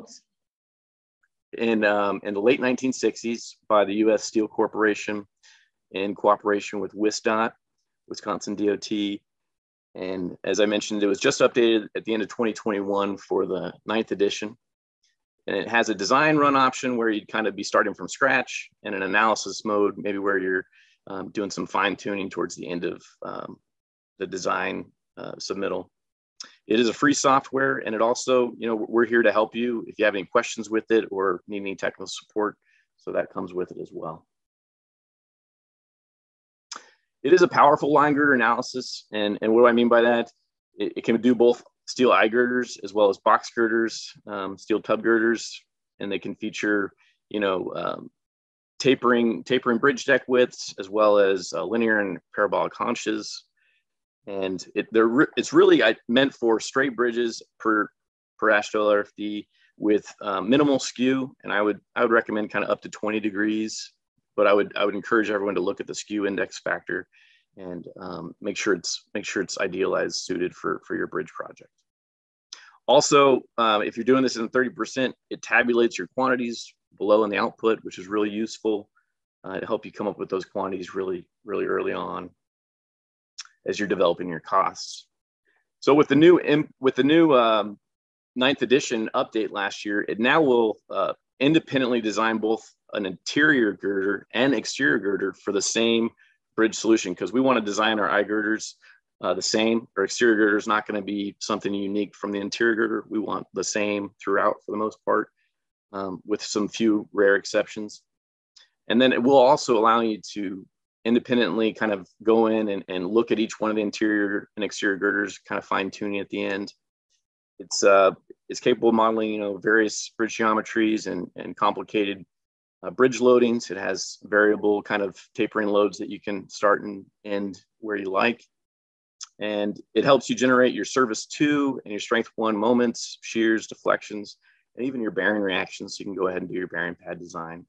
developed in, um, in the late 1960s by the US Steel Corporation in cooperation with WISDOT, Wisconsin DOT. And as I mentioned, it was just updated at the end of 2021 for the ninth edition. And it has a design run option where you'd kind of be starting from scratch and an analysis mode, maybe where you're um, doing some fine tuning towards the end of um, the design uh, submittal. It is a free software and it also, you know, we're here to help you if you have any questions with it or need any technical support. So that comes with it as well. It is a powerful line girder analysis. And, and what do I mean by that? It, it can do both steel I-girders as well as box girders, um, steel tub girders, and they can feature, you know, um, tapering tapering bridge deck widths as well as uh, linear and parabolic haunches. And it they're it's really meant for straight bridges per per AASHTO LRFD with um, minimal skew, and I would I would recommend kind of up to 20 degrees. But I would I would encourage everyone to look at the skew index factor and um, make sure it's make sure it's idealized suited for for your bridge project. Also, um, if you're doing this in 30%, it tabulates your quantities below in the output, which is really useful. Uh, to help you come up with those quantities really, really early on as you're developing your costs. So with the new with the new um, ninth edition update last year, it now will uh, independently design both an interior girder and exterior girder for the same bridge solution because we want to design our I-girders uh, the same. Our exterior girder is not going to be something unique from the interior girder. We want the same throughout for the most part, um, with some few rare exceptions. And then it will also allow you to independently kind of go in and, and look at each one of the interior and exterior girders, kind of fine tuning at the end. It's uh, it's capable of modeling, you know, various bridge geometries and, and complicated uh, bridge loadings. It has variable kind of tapering loads that you can start and end where you like. And it helps you generate your service two and your strength one moments, shears, deflections, and even your bearing reactions. So you can go ahead and do your bearing pad design.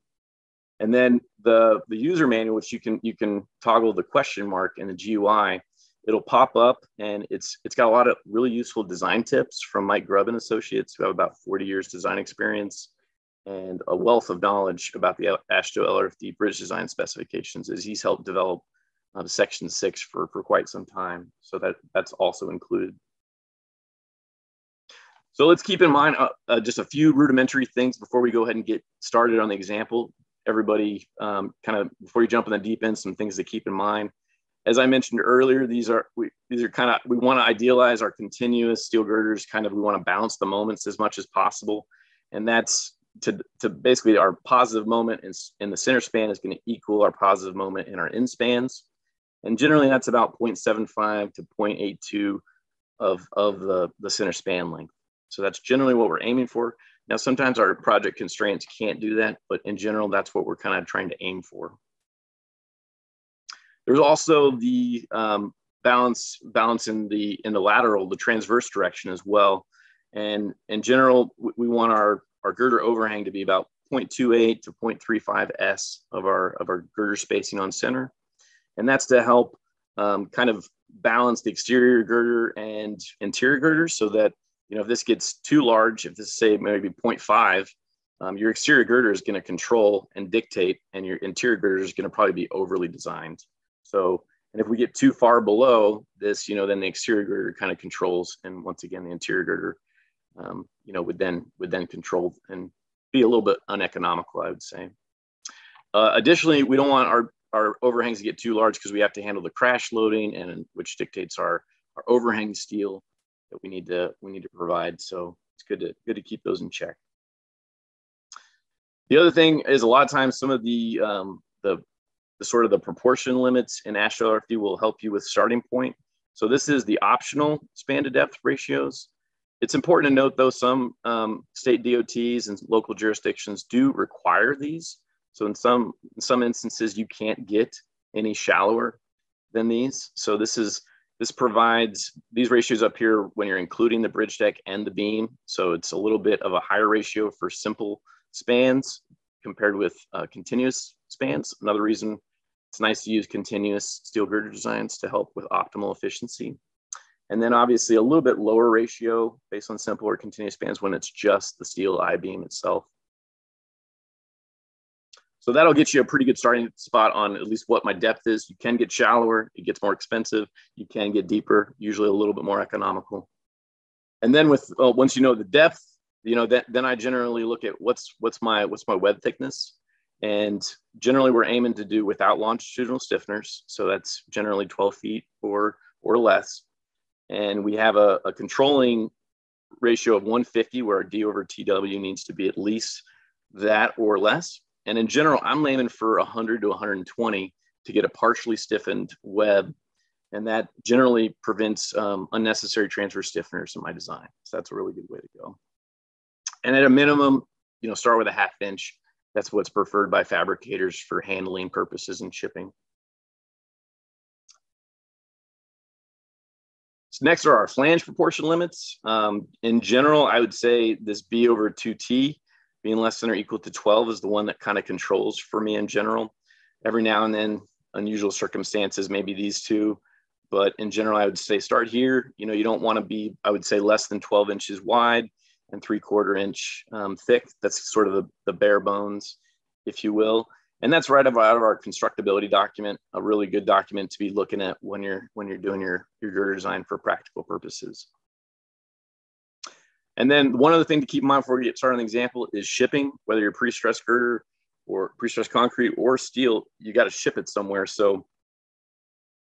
And then the, the user manual, which you can you can toggle the question mark in the GUI, it'll pop up and it's it's got a lot of really useful design tips from Mike Grubb and Associates, who have about 40 years design experience and a wealth of knowledge about the AASHTO LRFD bridge design specifications as he's helped develop uh, section six for, for quite some time. So that, that's also included. So let's keep in mind uh, uh, just a few rudimentary things before we go ahead and get started on the example. Everybody um, kind of, before you jump in the deep end, some things to keep in mind. As I mentioned earlier, these are, we, these are kind of, we want to idealize our continuous steel girders, kind of, we want to balance the moments as much as possible. And that's to, to basically our positive moment in, in the center span is going to equal our positive moment in our end spans. And generally that's about 0.75 to 0.82 of, of the, the center span length. So that's generally what we're aiming for. Now, sometimes our project constraints can't do that, but in general, that's what we're kind of trying to aim for. There's also the um, balance, balance in the, in the lateral, the transverse direction as well. And in general, we want our our girder overhang to be about 0.28 to 0.35 S of our, of our girder spacing on center. And that's to help um, kind of balance the exterior girder and interior girder so that, you know, if this gets too large, if this say maybe 0.5, um, your exterior girder is going to control and dictate, and your interior girder is going to probably be overly designed. So, and if we get too far below this, you know, then the exterior girder kind of controls, and once again, the interior girder um, you know, would then would then control and be a little bit uneconomical, I would say. Uh, additionally, we don't want our our overhangs to get too large because we have to handle the crash loading and which dictates our our overhang steel that we need to we need to provide. So it's good to good to keep those in check. The other thing is a lot of times some of the um, the, the sort of the proportion limits in AASHTO will help you with starting point. So this is the optional span to depth ratios. It's important to note, though, some um, state DOTs and local jurisdictions do require these. So in some in some instances, you can't get any shallower than these. So this is this provides these ratios up here when you're including the bridge deck and the beam. So it's a little bit of a higher ratio for simple spans compared with uh, continuous spans. Another reason it's nice to use continuous steel girder designs to help with optimal efficiency. And then obviously a little bit lower ratio based on simple or continuous spans when it's just the steel I-beam itself. So that'll get you a pretty good starting spot on at least what my depth is. You can get shallower, it gets more expensive. You can get deeper, usually a little bit more economical. And then with uh, once you know the depth, you know that then I generally look at what's what's my what's my web thickness, and generally we're aiming to do without longitudinal stiffeners, so that's generally 12 feet or or less, and we have a, a controlling ratio of 150 where our D over TW needs to be at least that or less. And in general, I'm aiming for 100 to 120 to get a partially stiffened web and that generally prevents um, unnecessary transverse stiffeners in my design. So that's a really good way to go. And at a minimum, you know, start with a half inch. That's what's preferred by fabricators for handling purposes and shipping. So next are our flange proportion limits. Um, in general, I would say this B over 2T being less than or equal to 12 is the one that kind of controls for me in general. Every now and then, unusual circumstances, maybe these two but in general, I would say start here. You know, you don't want to be, I would say, less than 12 inches wide and three quarter inch um, thick. That's sort of the, the bare bones, if you will. And that's right out of our constructability document, a really good document to be looking at when you're when you're doing your, your girder design for practical purposes. And then one other thing to keep in mind before we get started on the example is shipping, whether you're pre-stressed girder or pre-stressed concrete or steel, you got to ship it somewhere. So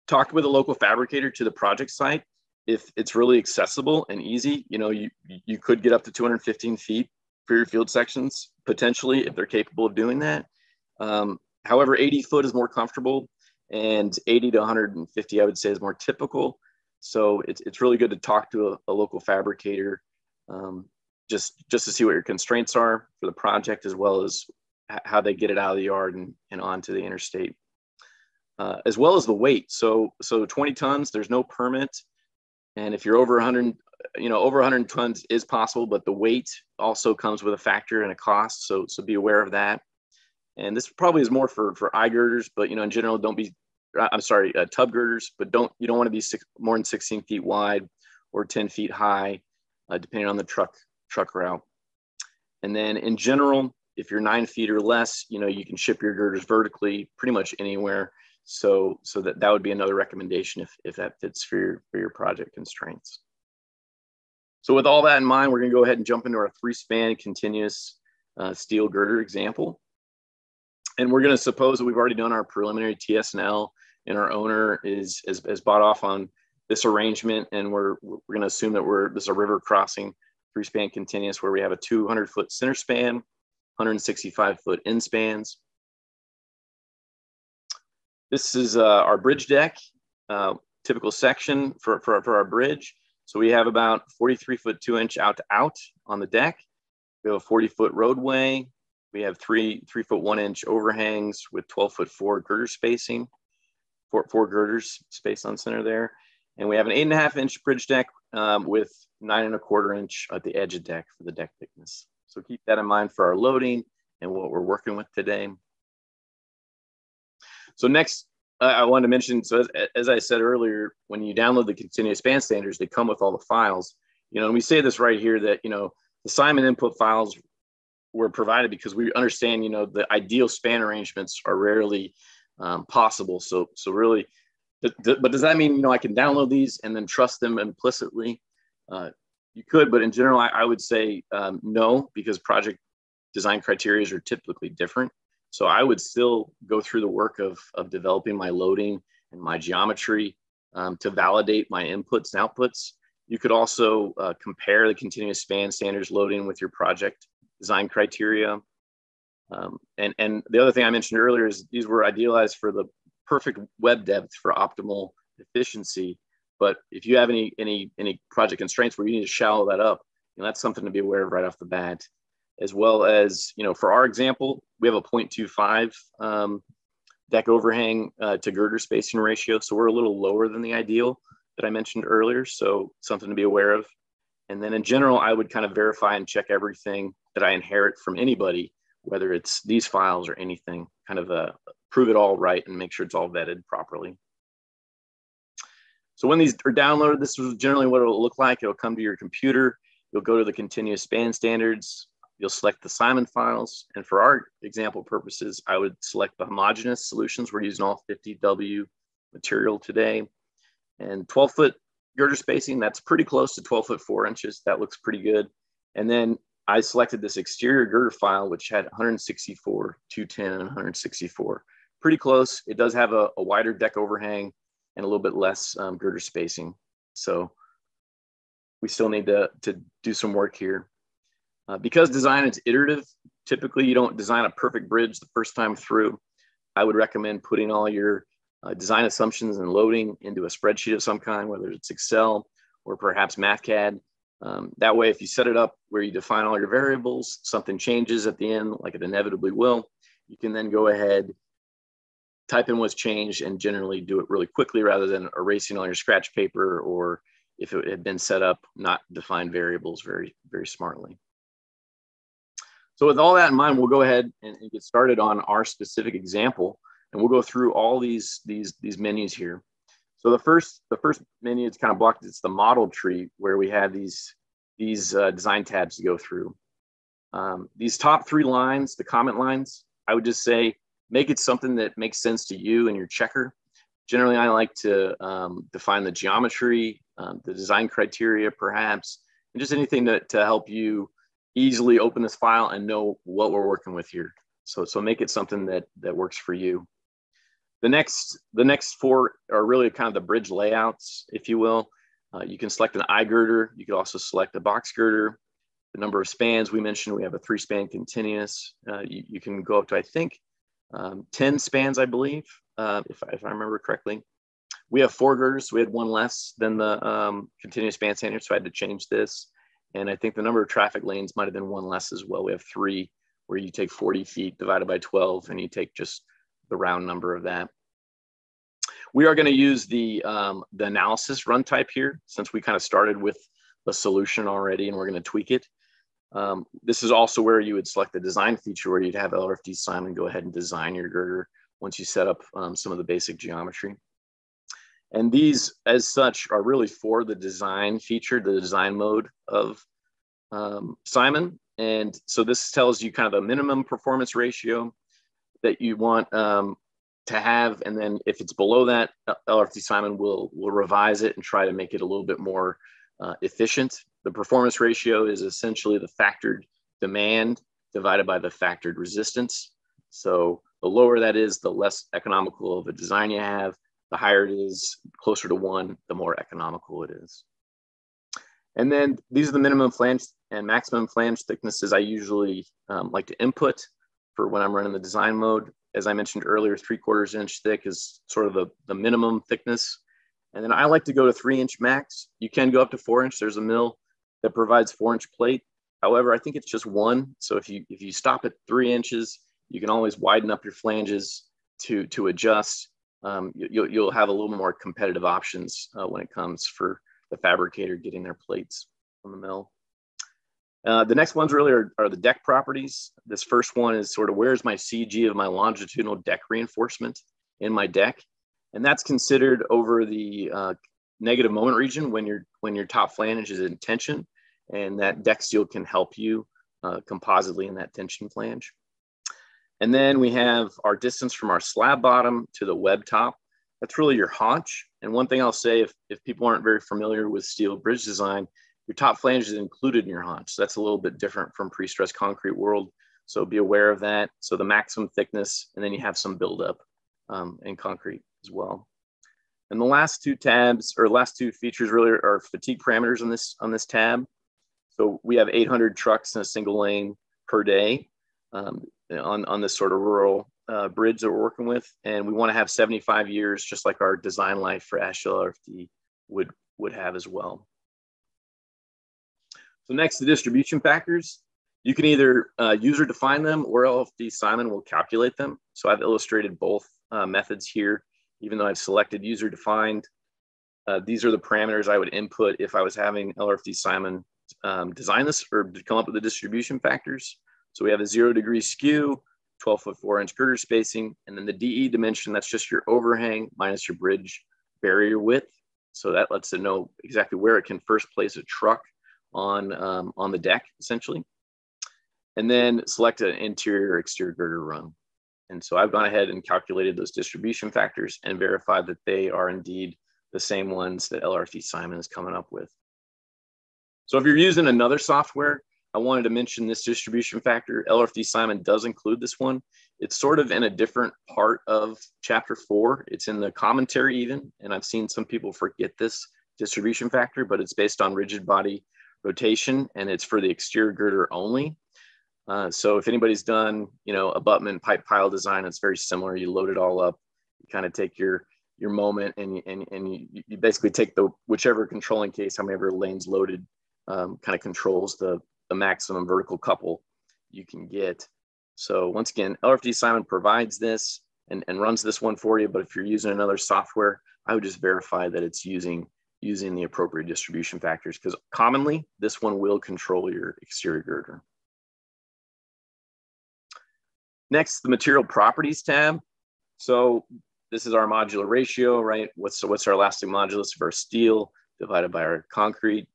talk with a local fabricator to the project site. If it's really accessible and easy you know you you could get up to 215 feet for your field sections potentially if they're capable of doing that. Um, however 80 foot is more comfortable and 80 to 150 i would say is more typical. So it's, it's really good to talk to a, a local fabricator um, just just to see what your constraints are for the project as well as how they get it out of the yard and, and onto the interstate uh, as well as the weight. So, so 20 tons, there's no permit. And if you're over 100, you know, over 100 tons is possible, but the weight also comes with a factor and a cost. So, so be aware of that. And this probably is more for, for I-girders, but, you know, in general, don't be, uh, I'm sorry, uh, tub girders, but don't, you don't want to be six, more than 16 feet wide or 10 feet high, uh, depending on the truck, truck route. And then in general, if you're nine feet or less, you know, you can ship your girders vertically pretty much anywhere. So, so that, that would be another recommendation if, if that fits for your, for your project constraints. So with all that in mind, we're gonna go ahead and jump into our three span continuous uh, steel girder example. And we're gonna suppose that we've already done our preliminary TS&L and our owner is, is, is bought off on this arrangement. And we're, we're gonna assume that we're, this is a river crossing three span continuous where we have a 200 foot center span, 165 foot end spans, this is uh, our bridge deck, uh, typical section for, for, for our bridge. So we have about 43 foot two inch out to out on the deck. We have a 40 foot roadway. We have three, three foot one inch overhangs with 12 foot four girder spacing, four, four girders spaced on center there. And we have an eight and a half inch bridge deck um, with nine and a quarter inch at the edge of deck for the deck thickness. So keep that in mind for our loading and what we're working with today. So next, uh, I wanted to mention, so as, as, I said earlier, when you download the continuous span standards, they come with all the files. You know, and we say this right here that, you know, the Simon input files were provided because we understand, you know, the ideal span arrangements are rarely um, possible. So, so really, but does that mean, you know, I can download these and then trust them implicitly? Uh, you could, but in general, I, I would say um, no, because project design criteria are typically different. So I would still go through the work of, of developing my loading and my geometry um, to validate my inputs and outputs. You could also uh, compare the continuous span standards loading with your project design criteria. Um, and, and the other thing I mentioned earlier is these were idealized for the perfect web depth for optimal efficiency. But if you have any, any, any project constraints where you need to shallow that up, you know, that's something to be aware of right off the bat as well as, you know, for our example, we have a 0.25 um, deck overhang uh, to girder spacing ratio. So we're a little lower than the ideal that I mentioned earlier. So something to be aware of. And then in general, I would kind of verify and check everything that I inherit from anybody, whether it's these files or anything, kind of uh, prove it all right and make sure it's all vetted properly. So when these are downloaded, this is generally what it'll look like. It'll come to your computer. You'll go to the continuous span standards. You'll select the Simon files. And for our example purposes, I would select the homogeneous solutions. We're using all 50W material today. And 12 foot girder spacing, that's pretty close to 12 foot four inches. That looks pretty good. And then I selected this exterior girder file, which had 164, 210, and 164. Pretty close. It does have a, a wider deck overhang and a little bit less um, girder spacing. So we still need to, to do some work here. Uh, because design is iterative, typically you don't design a perfect bridge the first time through. I would recommend putting all your uh, design assumptions and loading into a spreadsheet of some kind, whether it's Excel or perhaps MathCAD. Um, that way, if you set it up where you define all your variables, something changes at the end, like it inevitably will, you can then go ahead type in what's changed and generally do it really quickly rather than erasing all your scratch paper or if it had been set up, not define variables very, very smartly. So with all that in mind, we'll go ahead and, and get started on our specific example and we'll go through all these, these, these menus here. So the first, the first menu is kind of blocked. It's the model tree where we have these, these uh, design tabs to go through. Um, these top three lines, the comment lines, I would just say make it something that makes sense to you and your checker. Generally, I like to um, define the geometry, um, the design criteria, perhaps, and just anything to, to help you easily open this file and know what we're working with here. So, so make it something that, that works for you. The next, the next four are really kind of the bridge layouts, if you will. Uh, you can select an I-girder. You could also select a box girder. The number of spans we mentioned, we have a three span continuous. Uh, you, you, can go up to, I think, um, 10 spans, I believe, uh, if, if, I remember correctly. We have four girders. We had one less than the um, continuous span standard, so I had to change this. And I think the number of traffic lanes might have been one less as well. We have three where you take 40 feet divided by 12 and you take just the round number of that. We are going to use the, um, the analysis run type here since we kind of started with a solution already and we're going to tweak it. Um, this is also where you would select the design feature where you'd have LRFD Simon go ahead and design your girder once you set up um, some of the basic geometry. And these, as such, are really for the design feature, the design mode of um, Simon. And so this tells you kind of a minimum performance ratio that you want um, to have. And then if it's below that, LRFD Simon will, will revise it and try to make it a little bit more uh, efficient the performance ratio is essentially the factored demand divided by the factored resistance. So the lower that is, the less economical of a design you have. The higher it is, closer to one, the more economical it is. And then these are the minimum flange and maximum flange thicknesses I usually um, like to input for when I'm running the design mode. As I mentioned earlier, three quarters inch thick is sort of the, the minimum thickness. And then I like to go to three inch max. You can go up to four inch. There's a mill that provides four inch plate. However, I think it's just one. So if you if you stop at three inches, you can always widen up your flanges to to adjust. Um, you'll you'll have a little more competitive options uh, when it comes for the fabricator getting their plates from the mill. Uh, the next ones really are, are the deck properties. This first one is sort of where's my CG of my longitudinal deck reinforcement in my deck, and that's considered over the uh, negative moment region when your when your top flange is in tension, and that deck steel can help you uh, compositely in that tension flange. And then we have our distance from our slab bottom to the web top. That's really your haunch. And one thing I'll say, if, if people aren't very familiar with steel bridge design, your top flange is included in your haunch. So that's a little bit different from pre-stressed concrete world. So be aware of that. So the maximum thickness, and then you have some buildup um, in concrete as well. And the last two tabs or last two features really are fatigue parameters on this on this tab. So we have 800 trucks in a single lane per day um, on, on this sort of rural uh, bridge that we're working with. And we want to have 75 years, just like our design life for AASHTO LRFD would, would have as well. So next, the distribution factors. You can either uh, user define them or LRFD Simon will calculate them. So I've illustrated both uh, methods here even though I've selected user defined. Uh, these are the parameters I would input if I was having LRFD Simon um, design this or come up with the distribution factors. So we have a zero degree skew, 12 foot four inch girder spacing, and then the DE dimension, that's just your overhang minus your bridge barrier width. So that lets it know exactly where it can first place a truck on, um, on the deck, essentially. And then select an interior or exterior girder run. And so I've gone ahead and calculated those distribution factors and verified that they are indeed the same ones that LRFD Simon is coming up with. So if you're using another software, I wanted to mention this distribution factor. LRFD Simon does include this one. It's sort of in a different part of chapter four. It's in the commentary even, and I've seen some people forget this distribution factor, but it's based on rigid body rotation and it's for the exterior girder only. Uh, so if anybody's done, you know, abutment pipe pile design, it's very similar. You load it all up, you kind of take your your moment and and and you, you basically take the whichever controlling case, however lanes loaded, um, kind of controls the the maximum vertical couple you can get. So once again, LRFD Simon provides this and, and runs this one for you. But if you're using another software, I would just verify that it's using using the appropriate distribution factors because commonly this one will control your exterior girder. Next, the material properties tab. So this is our modular ratio, right? What's, what's our elastic modulus of our steel divided by our concrete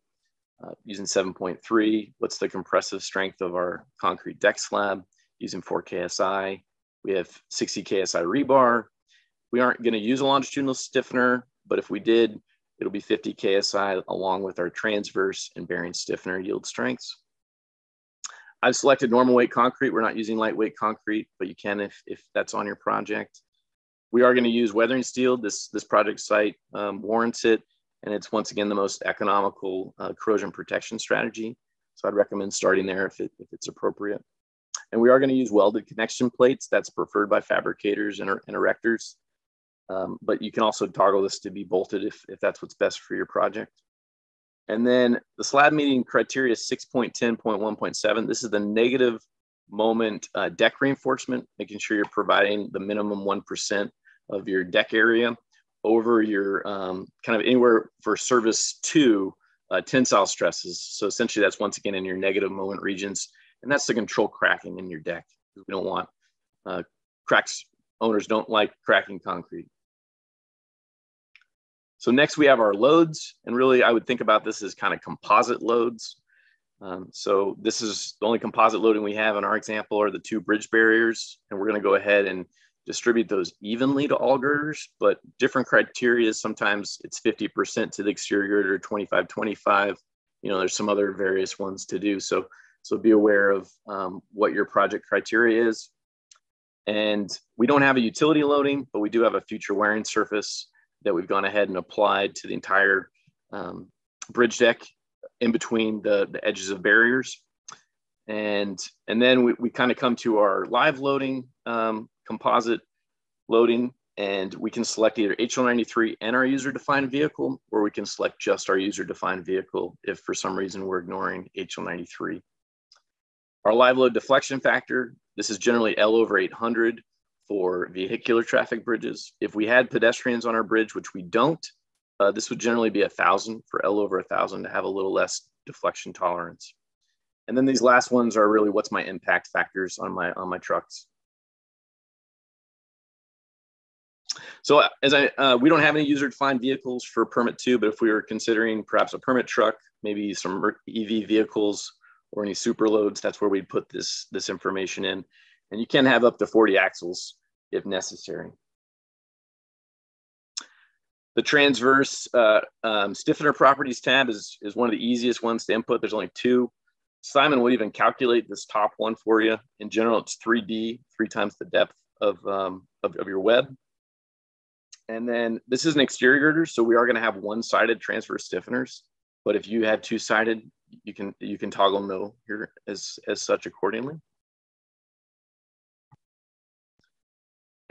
uh, using 7.3. What's the compressive strength of our concrete deck slab using 4 KSI. We have 60 KSI rebar. We aren't going to use a longitudinal stiffener, but if we did, it'll be 50 KSI along with our transverse and bearing stiffener yield strengths. I've selected normal weight concrete. We're not using lightweight concrete, but you can if, if that's on your project. We are going to use weathering steel. This, this project site um, warrants it, and it's once again the most economical uh, corrosion protection strategy. So I'd recommend starting there if, it, if it's appropriate. And we are going to use welded connection plates. That's preferred by fabricators and, and erectors. Um, but you can also toggle this to be bolted if, if that's what's best for your project. And then the slab meeting criteria 6.10.1.7. This is the negative moment uh, deck reinforcement, making sure you're providing the minimum 1% of your deck area over your um, kind of anywhere for service two uh, tensile stresses. So essentially that's once again in your negative moment regions, and that's to control cracking in your deck. We don't want uh, cracks, owners don't like cracking concrete. So next we have our loads, and really I would think about this as kind of composite loads. Um, so this is the only composite loading we have in our example are the two bridge barriers, and we're going to go ahead and distribute those evenly to all girders, but different criteria. Sometimes it's 50% to the exterior girder, 25, 25. You know, there's some other various ones to do. So, so be aware of um, what your project criteria is. And we don't have a utility loading, but we do have a future wearing surface that we've gone ahead and applied to the entire um, bridge deck in between the, the edges of barriers. And, and then we, we kind of come to our live loading um, composite loading and we can select either HL93 and our user defined vehicle, or we can select just our user defined vehicle if for some reason we're ignoring HL93. Our live load deflection factor, this is generally L over 800 for vehicular traffic bridges. If we had pedestrians on our bridge, which we don't, uh, this would generally be a thousand for L over a thousand to have a little less deflection tolerance. And then these last ones are really what's my impact factors on my on my trucks. So as I, uh, we don't have any user defined vehicles for permit two, but if we were considering perhaps a permit truck, maybe some EV vehicles or any super loads, that's where we'd put this, this information in. And you can have up to 40 axles if necessary. The transverse uh, um, stiffener properties tab is, is one of the easiest ones to input. There's only two. Simon will even calculate this top one for you. In general, it's 3D, three times the depth of, um, of, of your web. And then this is an exterior girder, so we are going to have one-sided transverse stiffeners. But if you have two-sided, you can you can toggle no here as as such accordingly.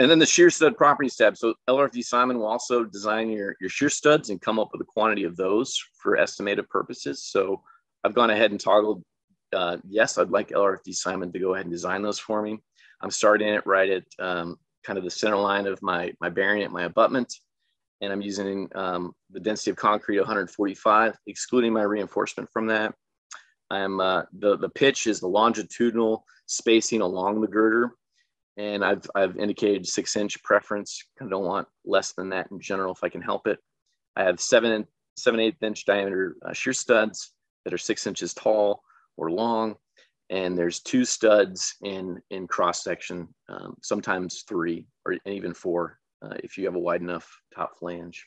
And then the shear stud properties tab. So LRFD Simon will also design your, your shear studs and come up with a quantity of those for estimated purposes. So I've gone ahead and toggled, uh, yes, I'd like LRFD Simon to go ahead and design those for me. I'm starting it right at um, kind of the center line of my, my bearing at my abutment. And I'm using um, the density of concrete 145, excluding my reinforcement from that. I'm, uh, the, the pitch is the longitudinal spacing along the girder and I've I've indicated six inch preference. I don't want less than that in general if I can help it. I have seven, seven eighth inch diameter uh, shear studs that are six inches tall or long. And there's two studs in, in cross section, um, sometimes three or even four uh, if you have a wide enough top flange.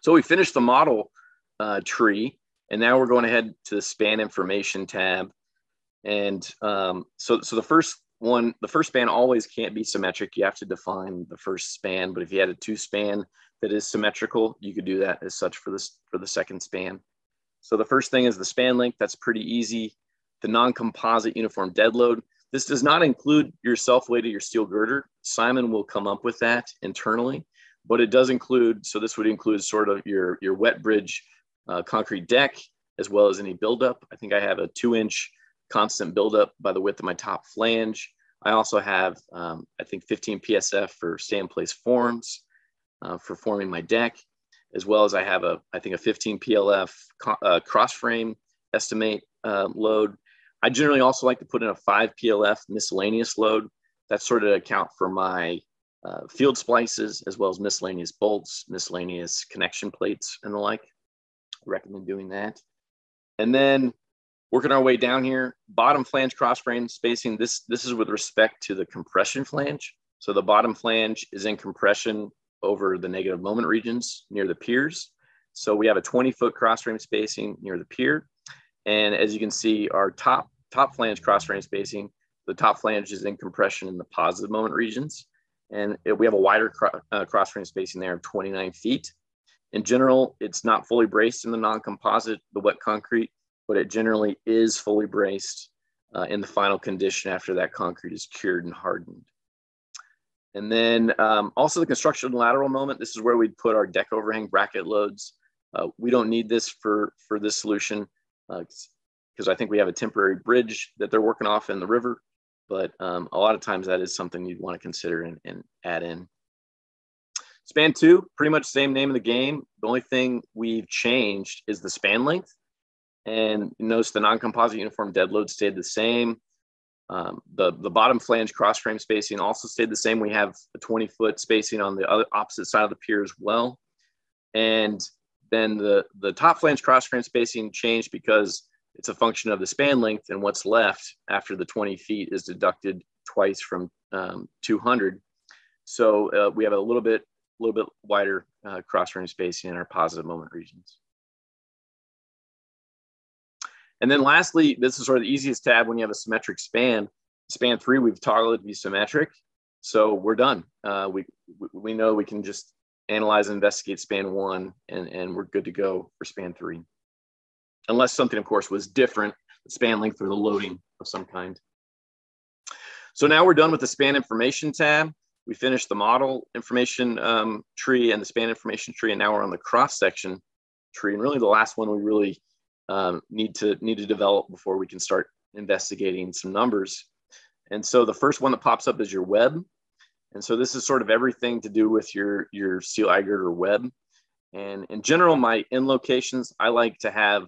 So we finished the model uh, tree and now we're going ahead to the span information tab. And um, so, so the first one, the first span always can't be symmetric. You have to define the first span, but if you had a two span that is symmetrical, you could do that as such for this for the second span. So the first thing is the span length. That's pretty easy. The non-composite uniform dead load. This does not include your self-weighted your steel girder. Simon will come up with that internally, but it does include, so this would include sort of your, your wet bridge uh, concrete deck, as well as any buildup. I think I have a two inch constant buildup by the width of my top flange. I also have, um, I think 15 PSF for stay in place forms uh, for forming my deck, as well as I have a, I think a 15 PLF co- uh, cross frame estimate uh, load. I generally also like to put in a five PLF miscellaneous load. That's sort of account for my uh, field splices, as well as miscellaneous bolts, miscellaneous connection plates, and the like. I recommend doing that. And then working our way down here, bottom flange cross frame spacing. This, this is with respect to the compression flange. So the bottom flange is in compression over the negative moment regions near the piers. So we have a 20 foot cross frame spacing near the pier. And as you can see, our top, top flange cross frame spacing, the top flange is in compression in the positive moment regions. And it, we have a wider cro- uh, cross frame spacing there of 29 feet. In general, it's not fully braced in the non-composite, the wet concrete, but it generally is fully braced uh, in the final condition after that concrete is cured and hardened. And then um, also the construction lateral moment, this is where we'd put our deck overhang bracket loads. Uh, we don't need this for, for this solution because uh, I think we have a temporary bridge that they're working off in the river, but um, a lot of times that is something you'd want to consider and, and add in. Span two, pretty much same name of the game. The only thing we've changed is the span length. And notice the non-composite uniform dead load stayed the same. Um, the, the bottom flange cross frame spacing also stayed the same. We have a 20 foot spacing on the other opposite side of the pier as well. And then the, the top flange cross frame spacing changed because it's a function of the span length and what's left after the 20 feet is deducted twice from um, 200. So uh, we have a little bit little bit wider uh, cross-frame spacing in our positive moment regions. And then lastly, this is sort of the easiest tab when you have a symmetric span. Span three, we've toggled it to be symmetric. So we're done. Uh, we, we know we can just analyze and investigate span one and, and we're good to go for span three. Unless something, of course, was different, the span length or the loading of some kind. So now we're done with the span information tab we finished the model information um, tree and the span information tree, and now we're on the cross section tree. And really, the last one we really um, need to need to develop before we can start investigating some numbers. And so the first one that pops up is your web. And so this is sort of everything to do with your your steel I-girder web. And in general, my in locations, I like to have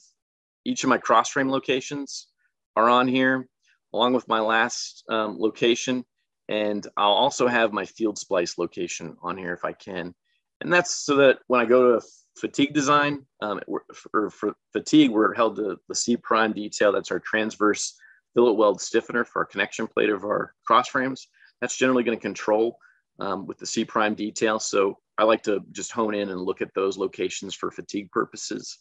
each of my cross frame locations are on here, along with my last um, location. And I'll also have my field splice location on here if I can. And that's so that when I go to fatigue design um, or for fatigue, we're held to the C prime detail. That's our transverse fillet weld stiffener for our connection plate of our cross frames. That's generally going to control um, with the C prime detail. So I like to just hone in and look at those locations for fatigue purposes.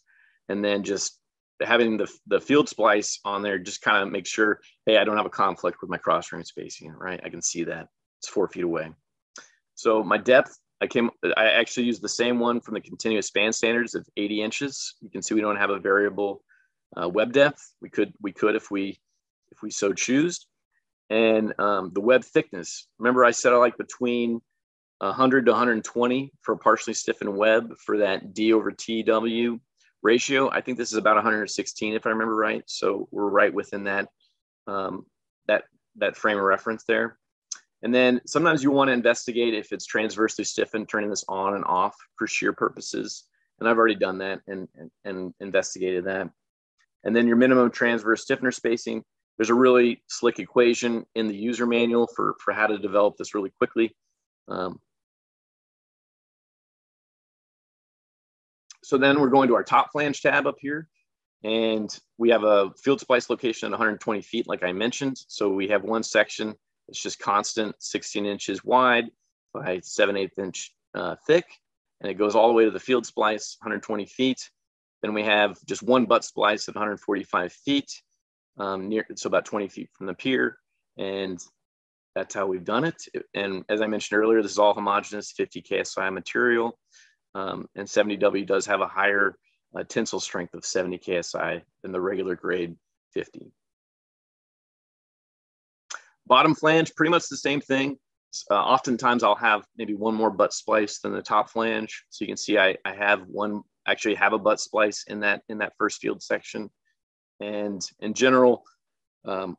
And then just having the, the field splice on there just kind of make sure, hey, I don't have a conflict with my cross frame spacing, right? I can see that it's four feet away. So my depth, I came, I actually used the same one from the continuous span standards of 80 inches. You can see we don't have a variable uh, web depth. We could, we could if we, if we so choose. And um, the web thickness. Remember, I said I like between 100 to 120 for a partially stiffened web for that D over TW ratio. I think this is about 116 if I remember right. So we're right within that um, that that frame of reference there. And then sometimes you want to investigate if it's transversely stiffened, turning this on and off for shear purposes. And I've already done that and, and, and investigated that. And then your minimum transverse stiffener spacing. There's a really slick equation in the user manual for, for how to develop this really quickly. Um, So then we're going to our top flange tab up here. And we have a field splice location at 120 feet, like I mentioned. So we have one section that's just constant, 16 inches wide by 7 8 inch uh, thick. And it goes all the way to the field splice, 120 feet. Then we have just one butt splice at 145 feet, um, near, so about 20 feet from the pier. And that's how we've done it. And as I mentioned earlier, this is all homogeneous 50 KSI material. Um, and 70W does have a higher uh, tensile strength of 70 KSI than the regular grade 50. Bottom flange, pretty much the same thing. Uh, oftentimes I'll have maybe one more butt splice than the top flange. So you can see I, I have one, actually have a butt splice in that, in that first field section. And in general, um,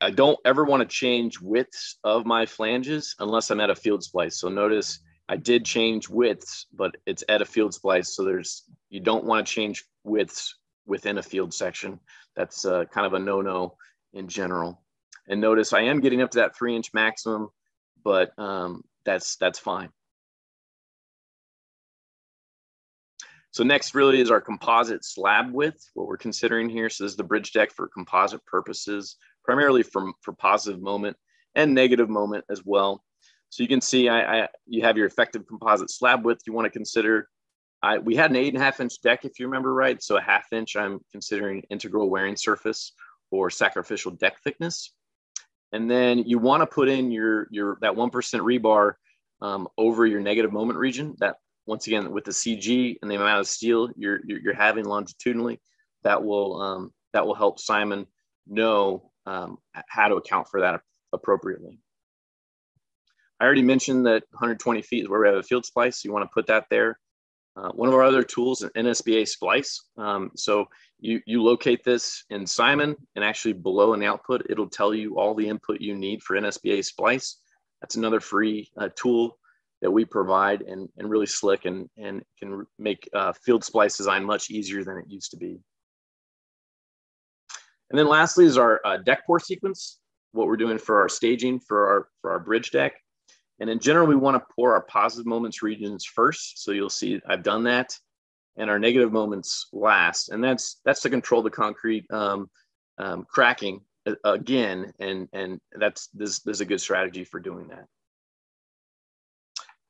I don't ever want to change widths of my flanges unless I'm at a field splice. So notice I did change widths, but it's at a field splice. So there's, you don't want to change widths within a field section. That's uh, kind of a no-no in general. And notice I am getting up to that three inch maximum, but um, that's, that's fine. So next really is our composite slab width, what we're considering here. So this is the bridge deck for composite purposes, primarily for, for positive moment and negative moment as well. So you can see I, I you have your effective composite slab width you want to consider. I, we had an eight and a half inch deck, if you remember right. So a half inch, I'm considering integral wearing surface or sacrificial deck thickness. And then you want to put in your, your that 1% rebar um, over your negative moment region that once again, with the CG and the amount of steel you're, you're, having longitudinally, that will, um, that will help Simon know um, how to account for that appropriately. I already mentioned that 120 feet is where we have a field splice. So you want to put that there. Uh, one of our other tools, an NSBA splice. Um, so you, you locate this in Simon and actually below an output, it'll tell you all the input you need for NSBA splice. That's another free uh, tool that we provide and, and really slick and, and can make uh, field splice design much easier than it used to be. And then lastly is our uh, deck pour sequence, what we're doing for our staging for our, for our bridge deck. And in general, we want to pour our positive moments regions first. So you'll see I've done that and our negative moments last. And that's, that's to control the concrete um, um, cracking uh, again. And, and that's, this, this is a good strategy for doing that.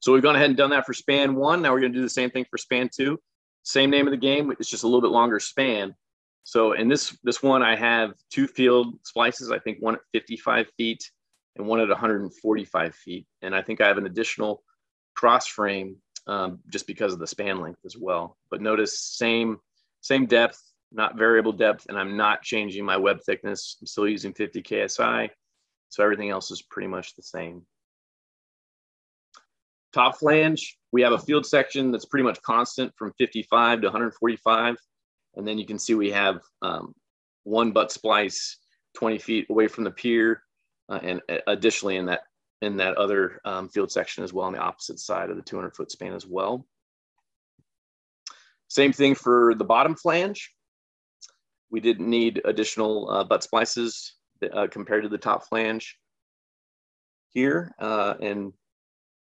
So we've gone ahead and done that for span one. Now we're going to do the same thing for span two. Same name of the game. It's just a little bit longer span. So in this this one, I have two field splices. I think one at 55 feet and one at 145 feet. And I think I have an additional cross frame um, just because of the span length as well. But notice same same depth, not variable depth, and I'm not changing my web thickness. I'm still using 50 KSI. So everything else is pretty much the same. Top flange, we have a field section that's pretty much constant from 55 to 145. And then you can see we have um, one butt splice 20 feet away from the pier. Uh, and additionally in that in that other um, field section as well on the opposite side of the 200 foot span as well. Same thing for the bottom flange. We didn't need additional uh, butt splices uh, compared to the top flange here. Uh, and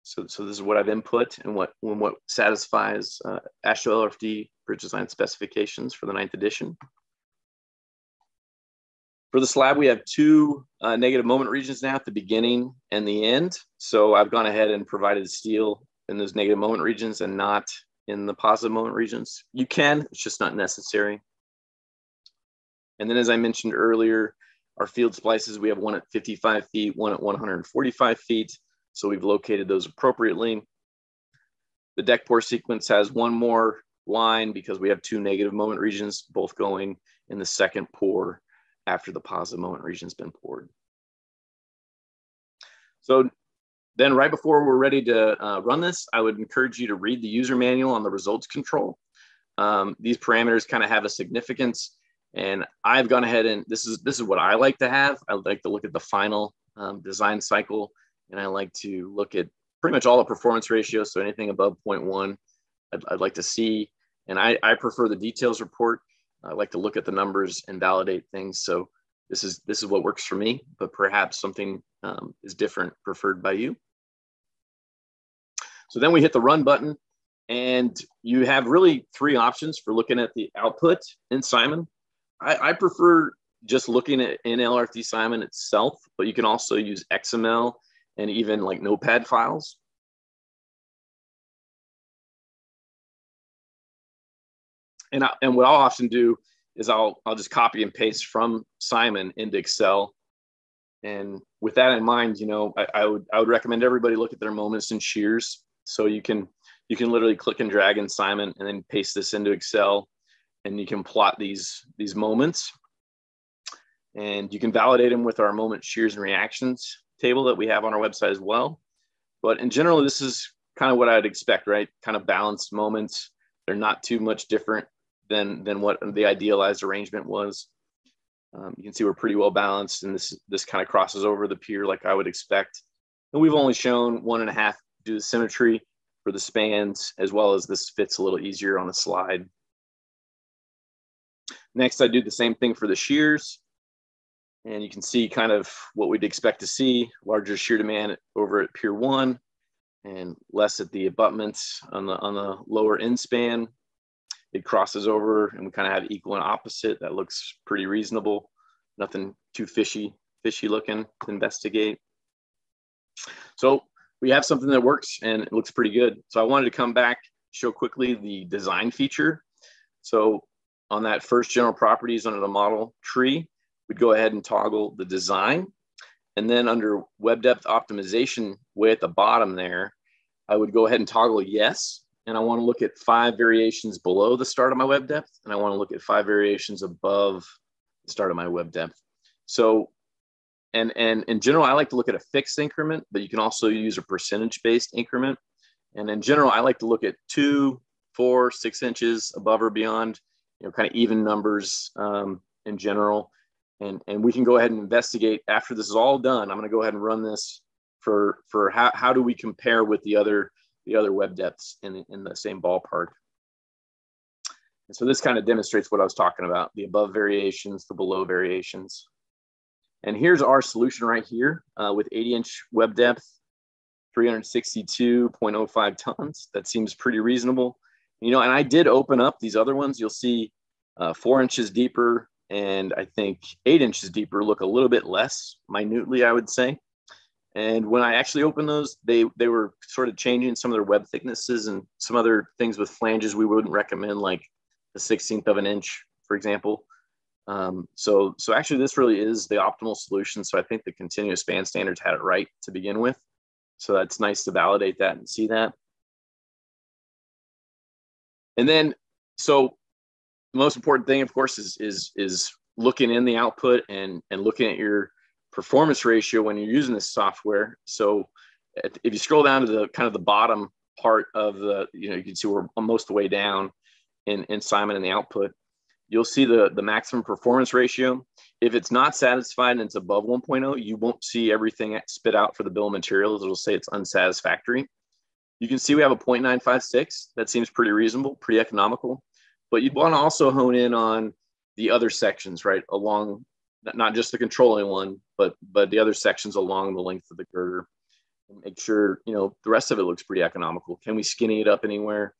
so, so this is what I've input and what and what satisfies uh, AASHTO LRFD bridge design specifications for the ninth edition. For the slab, we have two uh, negative moment regions now at the beginning and the end. So I've gone ahead and provided steel in those negative moment regions and not in the positive moment regions. You can, it's just not necessary. And then as I mentioned earlier, our field splices, we have one at 55 feet, one at 145 feet. So we've located those appropriately. The deck pour sequence has one more line because we have two negative moment regions, both going in the second pour after the positive moment region's been poured. So then right before we're ready to uh, run this, I would encourage you to read the user manual on the results control. Um, these parameters kind of have a significance and I've gone ahead and this is, this is what I like to have. I like to look at the final um, design cycle and I like to look at pretty much all the performance ratios. So anything above 0.1, I'd, I'd like to see. And I, I prefer the details report. I like to look at the numbers and validate things. So this is this is what works for me, but perhaps something um, is different preferred by you. So then we hit the run button And you have really three options for looking at the output in Simon. I, I prefer just looking at in LRFD Simon itself, but you can also use XML and even like notepad files. And, I, and what I'll often do is I'll, I'll just copy and paste from Simon into Excel. And with that in mind, you know, I, I would, I would recommend everybody look at their moments and shears. So you can, you can literally click and drag in Simon and then paste this into Excel and you can plot these, these moments and you can validate them with our moment shears and reactions table that we have on our website as well. But in general, this is kind of what I'd expect, right? Kind of balanced moments. They're not too much different than than what the idealized arrangement was. Um, you can see we're pretty well balanced, and this this kind of crosses over the pier like I would expect. And we've only shown one and a half due to symmetry for the spans, as well as this fits a little easier on the slide. Next, I do the same thing for the shears. And you can see kind of what we'd expect to see, larger shear demand over at Pier 1 and less at the abutments on the, on the lower end span. It crosses over and we kind of have equal and opposite. That looks pretty reasonable. Nothing too fishy, fishy looking to investigate. So we have something that works and it looks pretty good. So I wanted to come back, show quickly the design feature. So on that first general properties under the model tree, we'd go ahead and toggle the design. And then under web depth optimization way at the bottom there, I would go ahead and toggle yes. And I want to look at five variations below the start of my web depth. And I want to look at five variations above the start of my web depth. So, and, and in general, I like to look at a fixed increment, but you can also use a percentage based increment. And in general, I like to look at two, four, six inches above or beyond, you know, kind of even numbers um, in general and and we can go ahead and investigate after this is all done i'm going to go ahead and run this for for how, how do we compare with the other the other web depths in, in the same ballpark. And so this kind of demonstrates what i was talking about the above variations the below variations. And here's our solution right here uh, with 80 inch web depth 362.05 tons. That seems pretty reasonable. You know and i did open up these other ones. You'll see uh, four inches deeper and I think eight inches deeper look a little bit less minutely, I would say. And when I actually opened those, they they were sort of changing some of their web thicknesses and some other things with flanges we wouldn't recommend, like a 16th of an inch, for example. Um, so so actually, this really is the optimal solution. So I think the continuous span standards had it right to begin with. So that's nice to validate that and see that. And then, so the most important thing, of course, is is is looking in the output and and looking at your performance ratio when you're using this software. So if you scroll down to the kind of the bottom part of the, you know, you can see we're most of the way down in, in Simon and the output, you'll see the, the maximum performance ratio. If it's not satisfied and it's above 1.0, you won't see everything spit out for the bill of materials. It'll say it's unsatisfactory. You can see we have a 0.956. That seems pretty reasonable, pretty economical but you'd want to also hone in on the other sections, right? Along not just the controlling one, but but the other sections along the length of the girder. And make sure you know the rest of it looks pretty economical. Can we skinny it up anywhere?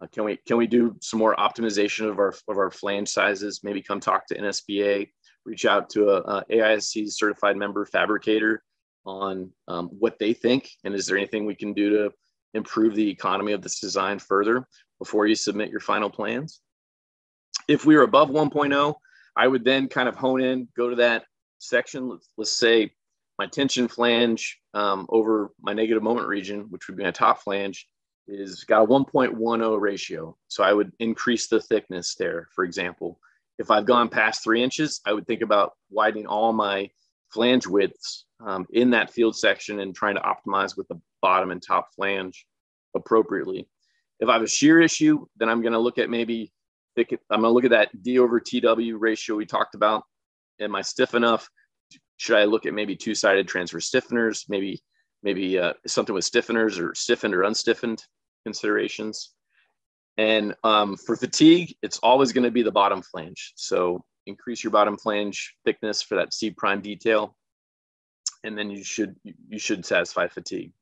Uh, can we can we do some more optimization of our of our flange sizes? Maybe come talk to NSBA, reach out to a, a AISC certified member fabricator on um, what they think, and is there anything we can do to improve the economy of this design further before you submit your final plans? If we are above 1.0, I would then kind of hone in, go to that section. Let's, let's say my tension flange um, over my negative moment region, which would be my top flange, is got a 1.10 ratio. So I would increase the thickness there, for example. If I've gone past three inches, I would think about widening all my flange widths um, in that field section and trying to optimize with the bottom and top flange appropriately. If I have a shear issue, then I'm going to look at maybe I'm going to look at that D over TW ratio we talked about. Am I stiff enough? Should I look at maybe two-sided transverse stiffeners? Maybe maybe uh, something with stiffeners or stiffened or unstiffened considerations. And um, for fatigue, it's always going to be the bottom flange. So increase your bottom flange thickness for that C prime detail, and then you should you should satisfy fatigue.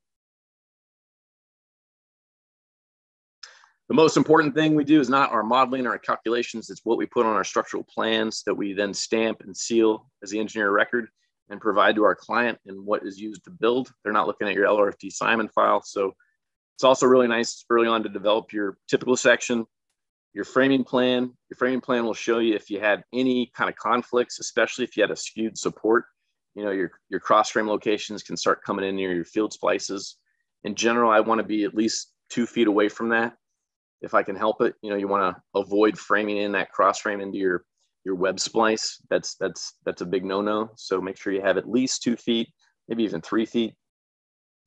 The most important thing we do is not our modeling or our calculations, it's what we put on our structural plans that we then stamp and seal as the engineer record and provide to our client and what is used to build. They're not looking at your LRFD Simon file. So it's also really nice early on to develop your typical section, your framing plan. Your framing plan will show you if you had any kind of conflicts, especially if you had a skewed support. You know, your, your cross frame locations can start coming in near your field splices. In general, I want to be at least two feet away from that if I can help it. You know, you want to avoid framing in that cross frame into your your web splice. That's that's that's a big no-no. So make sure you have at least two feet, maybe even three feet.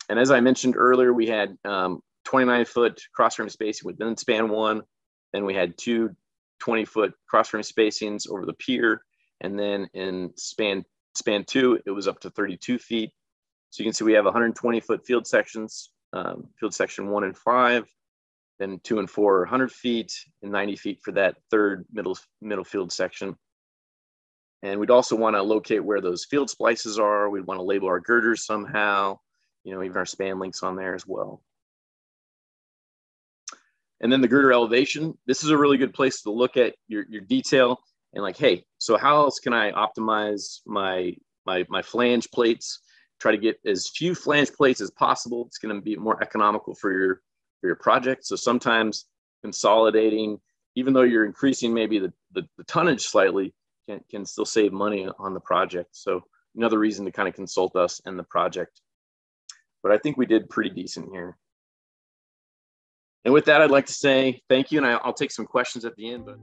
And as I mentioned earlier, we had um, 29 foot cross frame spacing within span one. Then we had two 20 foot cross frame spacings over the pier. And then in span span two, it was up to 32 feet. So you can see we have 120 foot field sections, um, field section one and five, then two and four are 100 feet and 90 feet for that third middle middle field section. And we'd also want to locate where those field splices are. We'd want to label our girders somehow, you know, even our span links on there as well. And then the girder elevation. This is a really good place to look at your, your detail and like, hey, so how else can I optimize my, my, my flange plates? Try to get as few flange plates as possible. It's going to be more economical for your for your project. So sometimes consolidating, even though you're increasing maybe the, the, the tonnage slightly, can, can still save money on the project. So another reason to kind of consult us and the project. But I think we did pretty decent here. And with that, I'd like to say thank you, and I, will take some questions at the end. But